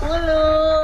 blue.